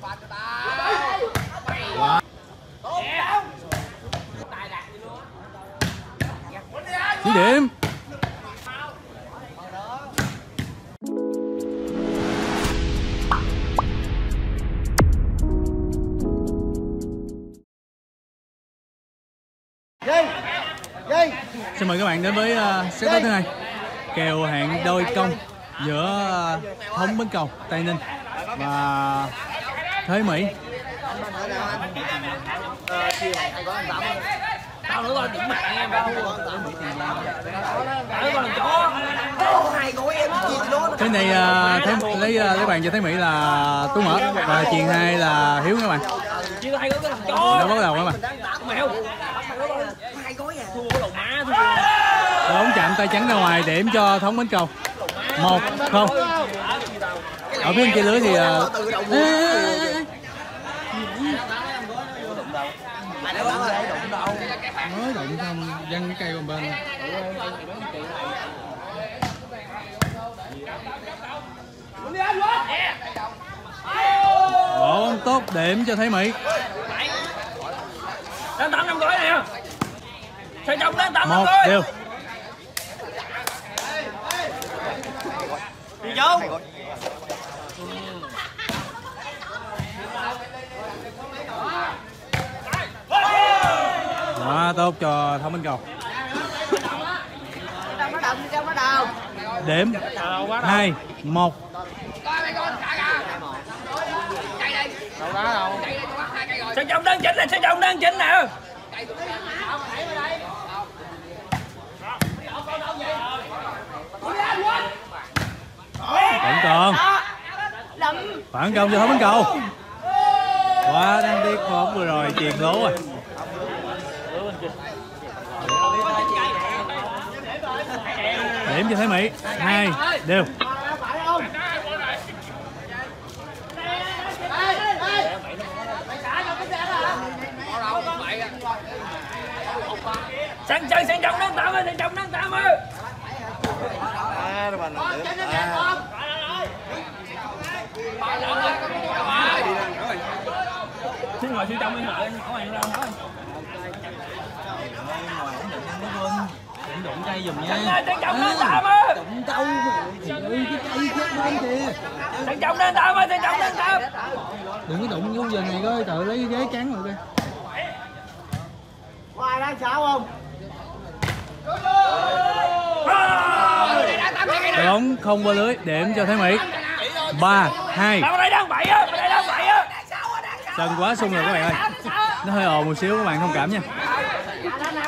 Quá. Chỉ điểm. Xin mời các bạn đến với uh, set đấu thứ hai kèo hẹn đôi công giữa uh, Thống Bến Cầu Tây Ninh và Thế Mỹ. Tao nữa coi điểm mặt em tao còn chó có hai gói em cái này uh, thấy lấy uh, lấy bàn cho Thế Mỹ là Tú Mở và chuyền hai là Hiếu các bạn. Đã bắt đầu các bạn. À bóng chạm tay trắng ra ngoài điểm cho Thống Bến Cầu một không. Ở phía bên kia lưới thì uh, ê, ê, ê, ê. Mới động xong văng cái cây qua bên Bộ tốt điểm cho Thế Mỹ. Đang tạm năm gói nè. Thầy chồng đang tạm năm một gói đều. Đi vô quá tốt cho Thống minh Cầu. Điểm hai, một. Thầy Trọng đang chỉnh nè thầy Trọng đang chỉnh nè? Vẫn còn phản công cho Thống minh Cầu. Quá đáng tiếc bóng vừa rồi chuyền lố rồi điểm cho Thế Mỹ. Hai, đều. Sang chơi, sang trọng đang tạm ơi, sang trọng đang tạm ơi. Xin ngồi siêu trong đi ngồi ở ngoài ra thôi đụng cây dùm sang sang chồng đang tạm ơi. Đụng trâu thì ơi cái cây chết bên kìa. Sang chồng đang tạm ơi sang chồng đang tạm đừng có đụng vô giờ này coi tự lấy ghế cắn rồi coi. Đội bóng không? Qua lưới điểm cho Thế Mỹ. 3 2 tao ở đây đang bậy á ở đây đang bậy á. Sân quá sung rồi các bạn ơi. Nó hơi ồn một xíu các bạn thông cảm nha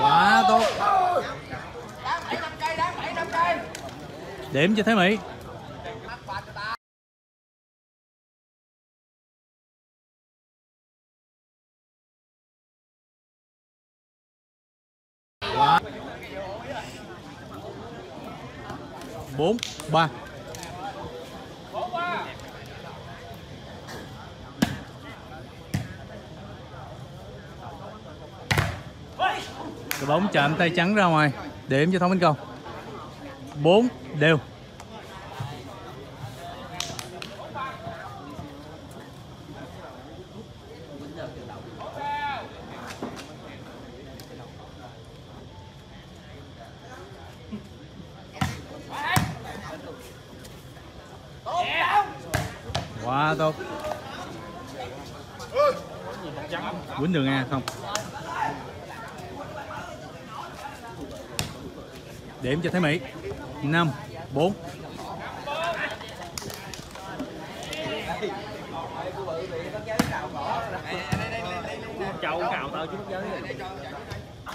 quá tốt. Điểm cho Thế Mỹ. Bốn ba. Bóng chạm tay trắng ra ngoài. Điểm cho Thông minh công bốn đều. Quá tốt. Quýnh đường A không? Điểm cho Thái Mỹ. 5 4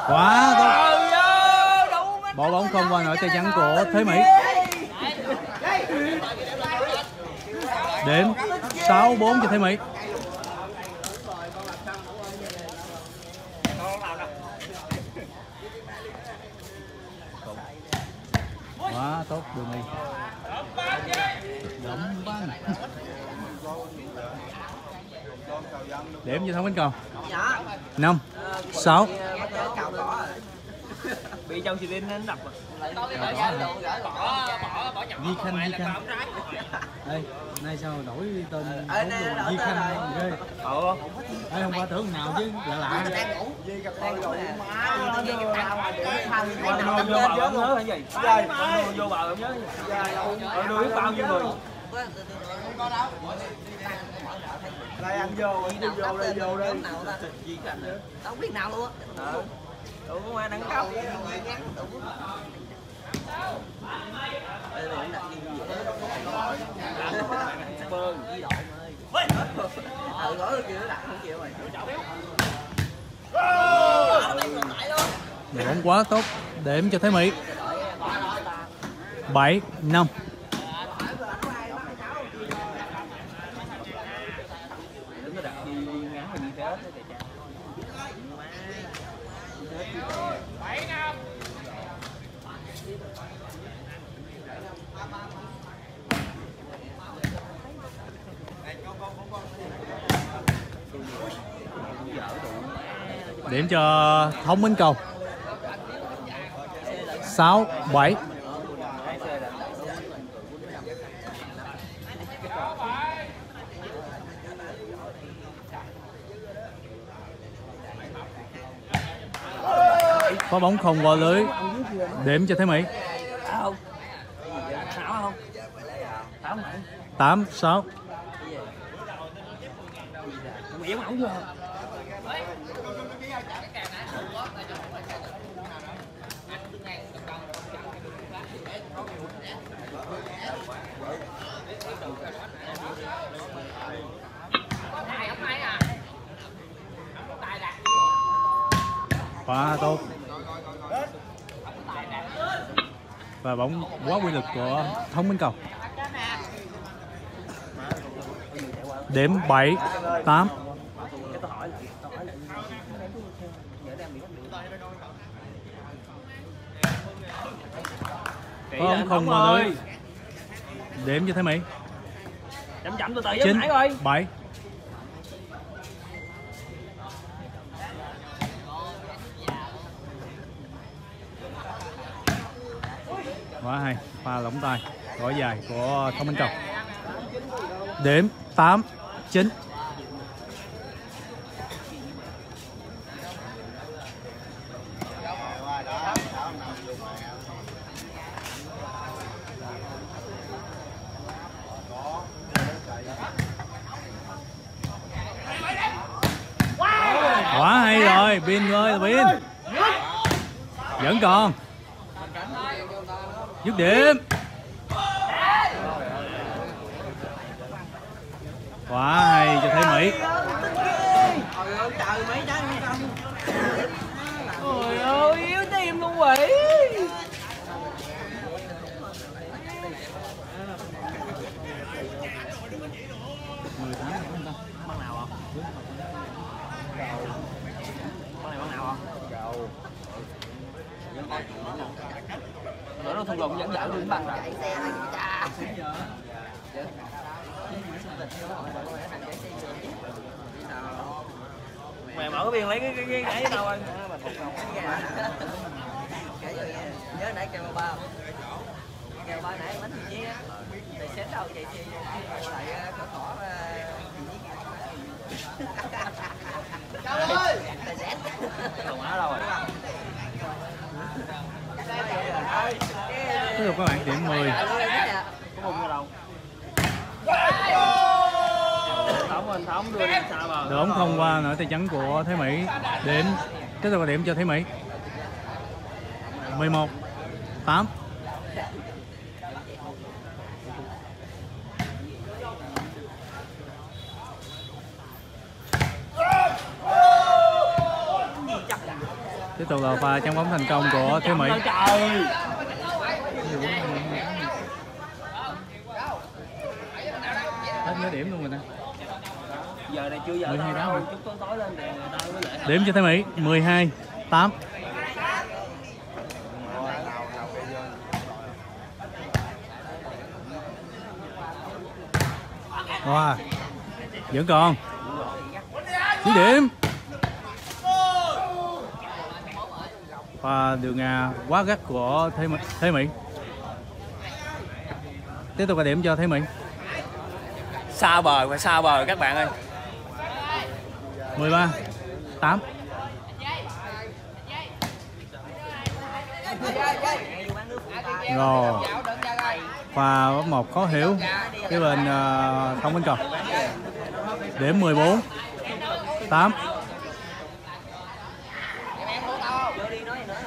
quá tốt. Bỏ bóng không qua nổi tay trắng của Thế Mỹ. Điểm 6 4 cho Thế Mỹ. Quá tốt đường đi đấm băng điểm cho thắng bánh cầu Dạ. năm sáu. Bị trong xì lên đánh đập à. Di Khanh Di Khanh đây nay sao đổi tên nay bốn đổi Di tên Khanh rồi. ghê Ờ. Ê, hôm qua tưởng nào chứ lạ lạ Đang ngủ. Ngủ nè. Má, năm vô luôn. nhớ hả gì? Vô bờ không nhớ gì? Ờ, biết bao nhiêu người. Đây ăn vô, đi vô đây, vô đây. Tao không biết nào luôn á. Đủ ngoài đẳng cấp. Ừ, gói chưa nó đặt không chịu rồi. Đội bóng quá tốt điểm cho Thế Mỹ 7 5 Đứng nó đi ngắn rồi đi thế thế để điểm cho thống Minh Cầu. 6 7 có bóng không qua lưới. Điểm cho thấy mỹ. Tám sáu. Quá tốt. Thả không mày? 8 6 Nguyễn ổng vô. quá tốt và bóng quá quy lực của Thông Minh Cầu điểm 7 8 Cái tôi hỏi lại, tôi hỏi lại. Nhớ đang bị bắt điện. có bóng không vào lưới điểm cho Thế Mỹ Chậm chậm từ từ với 9 nãy rồi. 7 quá hay pha lỏng tay gõ dài của Thông Minh Cầu điểm 8 9 quá hay rồi pin ơi pin. Vẫn còn dứt điểm quá hay cho thấy mỹ Trời ơi, yếu tim luôn quỷ. Băng nào không? Băng này băng nào không? Nó thùng lùng dẫn dở luôn rồi. Chạy xe này cha. Mày mở cái biên lấy cái cái cái ấy đâu anh? Không. Kể rồi. Nhớ nãy kêu ba? Kêu ba nãy bánh gì á. Tài xế đâu xe vô lại ờ, cửa khỏ Trời ơi! Tài xế. Thùng á đâu rồi? Tiếp tục các bạn điểm 10 Có bùng ở đâu? Thóng anh Thóng đưa đi xa vào. đội bóng không qua nổi tay trắng của thế mỹ. Điểm tiếp tục là điểm cho thế mỹ. 11 8 tiếp tục là pha chắn bóng thành công của thế mỹ. Hết nửa điểm luôn rồi nè. Giờ này chưa giờ 12 tao đâu chút tối tối lên thì người ta mới lại điểm cho Thế Mỹ 12 8 Wow. Vẫn còn. Chỉ điểm. Và đường quá gắt của Thế Mỹ, Thế Mỹ. Tiếp tục là điểm cho Thế Mỹ. Xa bờ và xa bờ các bạn ơi. 13 8 rồi. Và một khó hiểu cái bên uh, không bên cầu. Điểm 14 8 vô đi nói gì nữa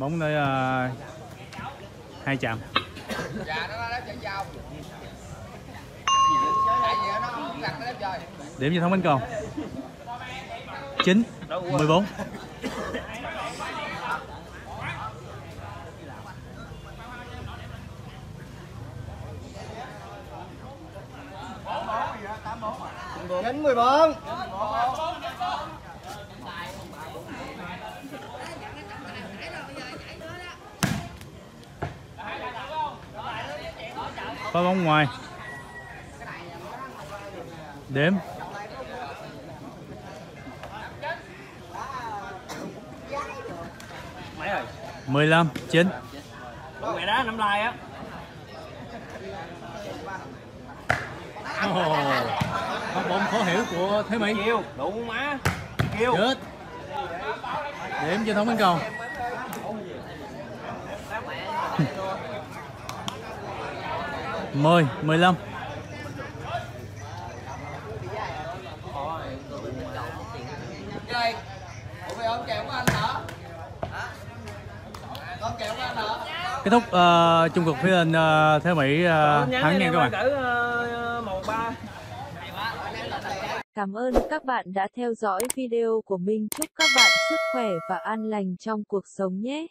bóng đây uh, hai chạm. Điểm cho thông bên cầu. 9 14 Nhấn 14 có bóng ngoài. Rồi 15 9 Ủa, mẹ đá năm lai á. Có bóng khó hiểu của Thế Mỹ. Kêu đủ má. Kêu. Chết. Điểm cho thông bên cầu 10, 15 kết thúc uh, chung cuộc phía lên uh, ờ, thế mỹ uh, thắng nha các bạn. Cảm ơn các bạn đã theo dõi video của mình. Chúc các bạn sức khỏe và an lành trong cuộc sống nhé.